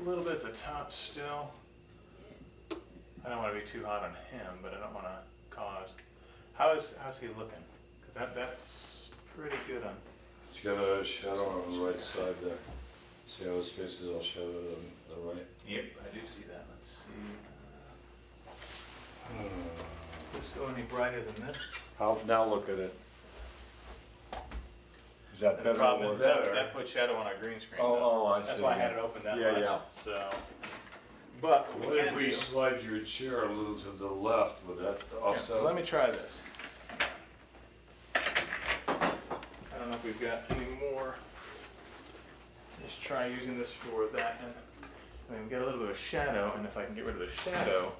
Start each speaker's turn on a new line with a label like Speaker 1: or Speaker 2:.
Speaker 1: A little bit at the top still. I don't want to be too hot on him, but I don't want to cause. How is how's he looking? Because that that's pretty good on.
Speaker 2: He's got a shadow on the right side there. See how his face is all shadowed on the right?
Speaker 1: Yep, I do see that. Let's see. Hmm. Does this go any brighter than this?
Speaker 3: How, now look at it. Is that
Speaker 1: The
Speaker 3: better
Speaker 1: problem
Speaker 3: or
Speaker 1: is that, that puts shadow on our green screen.
Speaker 3: Oh, oh
Speaker 1: though.
Speaker 3: oh, I see.
Speaker 1: That's
Speaker 3: see,
Speaker 1: why I had
Speaker 3: yeah.
Speaker 1: it open that
Speaker 3: Yeah,
Speaker 1: much.
Speaker 3: yeah.
Speaker 1: So, but what we
Speaker 2: What if
Speaker 1: can
Speaker 2: we
Speaker 1: do-
Speaker 2: slide your chair a little to the left, would that
Speaker 1: Yeah,
Speaker 2: offset?
Speaker 1: Let me try this. I don't know if we've got any more. Just try using this for that. And I mean, we got a little bit of shadow, and if I can get rid of the shadow with